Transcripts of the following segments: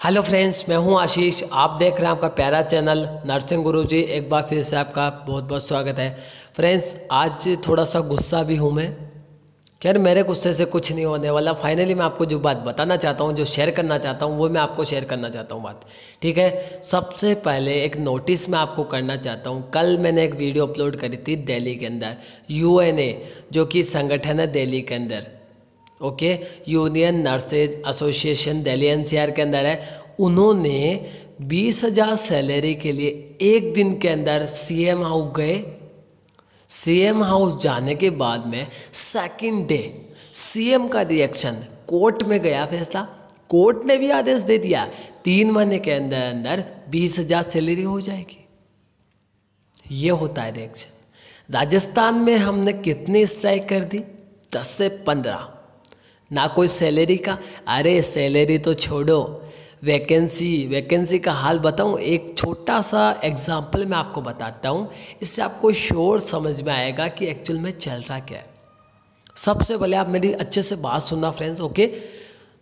Hello friends मैं हूँ आशीष। आप देख रहे हैं आपका प्यारा चैनल नर्सिंग गुरु जी। एक बार फिर से आपका बहुत बहुत स्वागत है। फ्रेंड्स आज थोड़ा सा गुस्सा भी हूँ मैं। खैर, मेरे गुस्से से कुछ नहीं होने वाला। फाइनली मैं आपको जो बात बताना चाहता हूँ, जो शेयर करना चाहता हूँ, वो मैं आपको शेयर करना चाहता हूँ बात। ठीक है? सबसे पहले एक नोटिस मैं आपको करना चाहता हूँ। कल मैंने एक वीडियो अपलोड करी थी दिल्ली के अंदर यूएनए जो कि संगठन है दिल्ली के अंदर। Okay union nurses association Delhi NCR के अंदर है। उन्होंने बीस हज़ार सैलरी के लिए एक दिन के अंदर सीएम हाउस गए। सीएम हाउस जाने के बाद में सेकंड डे सीएम का रिएक्शन कोर्ट में गया फैसला। कोर्ट ने भी आदेश दे दिया, तीन महीने के अंदर अंदर बीस हज़ार सैलरी हो जाएगी। ये होता है रिएक्शन राजस्थान में हमने कितनी स्ट्राइक कर दी? दस से पंद्रह। ना कोई सैलरी का? अरे सैलरी तो छोड़ो। वैकेंसी वैकेंसी का हाल बताऊँ, एक छोटा सा एग्ज़ाम्पल मैं आपको बताता हूँ। इससे आपको शोर समझ में आएगा कि एक्चुअल में चल रहा क्या है। सबसे पहले आप मेरी अच्छे से बात सुनना फ्रेंड्स ओके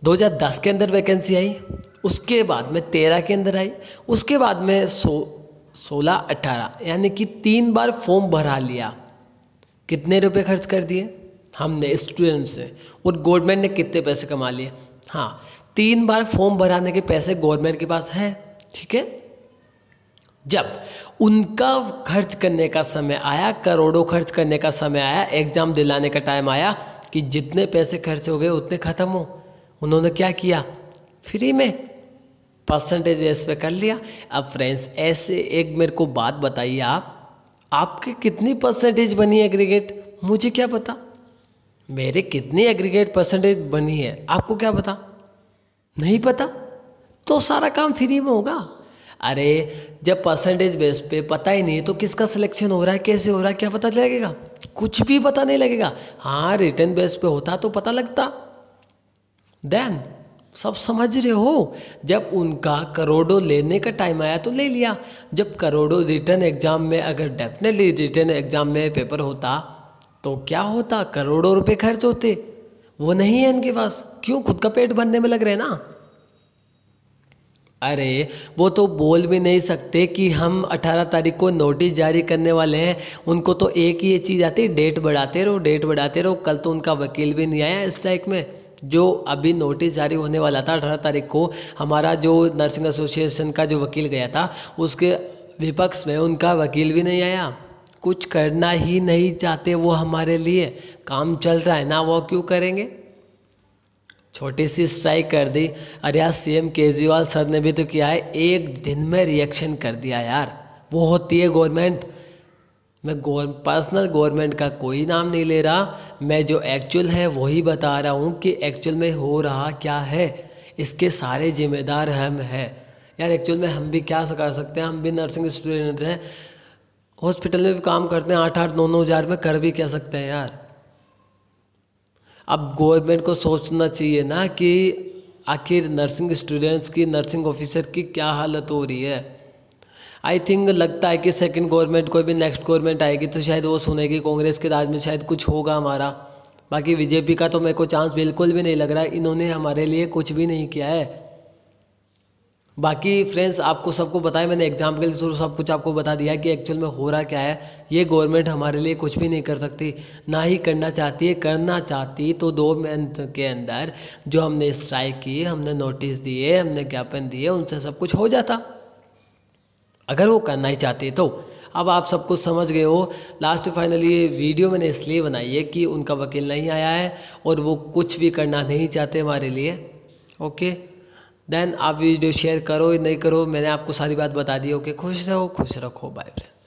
2010 के अंदर वैकेंसी आई, उसके बाद में तेरह के अंदर आई, उसके बाद में सो, सोलह अट्ठारह यानी कि तीन बार फॉर्म भरा लिया। कितने रुपए खर्च कर दिए? हमने स्टूडेंट से और गवर्नमेंट ने कितने पैसे कमा लिए? हाँ तीन बार फॉर्म भराने के पैसे गवर्नमेंट के पास है, ठीक है? जब उनका खर्च करने का समय आया, करोड़ों खर्च करने का समय आया एग्ज़ाम दिलाने का टाइम आया कि जितने पैसे खर्च हो गए, उतने ख़त्म हो। उन्होंने क्या किया? फ्री में। परसेंटेज बेस पे कर लिया। अब फ्रेंड्स ऐसे एक मेरे को बात बताइए आप। आपके कितनी परसेंटेज बनी एग्रीगेट मुझे क्या पता? मेरे कितनी एग्रीगेट परसेंटेज बनी है? आपको क्या पता? नहीं पता? तो सारा काम फ्री में होगा। अरे, जब परसेंटेज बेस पे पता ही नहीं तो किसका सिलेक्शन हो रहा है? कैसे हो रहा है? क्या पता लगेगा? कुछ भी पता नहीं लगेगा। हाँ रिटर्न बेस पे होता तो पता लगता। देन सब समझ रहे हो? जब उनका करोड़ों लेने का टाइम आया तो ले लिया। जब करोड़ों रिटर्न एग्ज़ाम में, अगर डेफिनेटली रिटर्न एग्ज़ाम में पेपर होता तो क्या होता? करोड़ों रुपए खर्च होते। वो नहीं है इनके पास। क्यों? खुद का पेट भरने में लग रहे ना। अरे, वो तो बोल भी नहीं सकते कि हम 18 तारीख को नोटिस जारी करने वाले हैं। उनको तो एक ही ये चीज़ आती है डेट बढ़ाते रहो, डेट बढ़ाते रहो। कल तो उनका वकील भी नहीं आया इस स्ट्राइक में। जो अभी नोटिस जारी होने वाला था अठारह तारीख को, हमारा जो नर्सिंग एसोसिएशन का जो वकील गया था, उसके विपक्ष में उनका वकील भी नहीं आया। कुछ करना ही नहीं चाहते वो हमारे लिए। काम चल रहा है ना वो क्यों करेंगे? छोटी सी स्ट्राइक कर दी। अरे यार सीएम केजरीवाल सर ने भी तो किया है, एक दिन में रिएक्शन कर दिया यार। वो होती है गवर्नमेंट मैं पर्सनल गवर्नमेंट का कोई नाम नहीं ले रहा। मैं जो एक्चुअल है वही बता रहा हूँ कि एक्चुअल में हो रहा क्या है। इसके सारे जिम्मेदार हम हैं। यार एक्चुअल में हम भी क्या कर सकते हैं? हम भी नर्सिंग स्टूडेंट हैं। हॉस्पिटल में भी काम करते हैं, आठ आठ, नौ नौ हज़ार में कर भी कह सकते हैं यार। अब गवर्नमेंट को सोचना चाहिए ना कि आखिर नर्सिंग स्टूडेंट्स की नर्सिंग ऑफिसर की क्या हालत हो रही है। आई थिंक लगता है कि सेकंड गवर्नमेंट कोई भी नेक्स्ट गवर्नमेंट आएगी तो शायद वो सुनेगी कांग्रेस के राज में शायद कुछ होगा हमारा। बाकी बीजेपी का तो मेरे को चांस बिल्कुल भी नहीं लग रहा इन्होंने हमारे लिए कुछ भी नहीं किया है। बाकी फ्रेंड्स आपको सबको बताया मैंने एग्ज़ाम्पल के थ्रू सब कुछ आपको बता दिया कि एक्चुअल में हो रहा क्या है। ये गवर्नमेंट हमारे लिए कुछ भी नहीं कर सकती, ना ही करना चाहती है। करना चाहती तो दो मंथ के अंदर जो हमने स्ट्राइक की, हमने नोटिस दिए, हमने ज्ञापन दिए, उनसे सब कुछ हो जाता। अगर वो करना ही चाहती तो। अब आप सब कुछ समझ गए हो लास्ट फाइनली ये वीडियो मैंने इसलिए बनाई है कि उनका वकील नहीं आया है और वो कुछ भी करना नहीं चाहते हमारे लिए। ओके देन आप वीडियो शेयर करो, नहीं करो, मैंने आपको सारी बात बता दी ओके खुश रहो, खुश रखो बाय फ्रेंड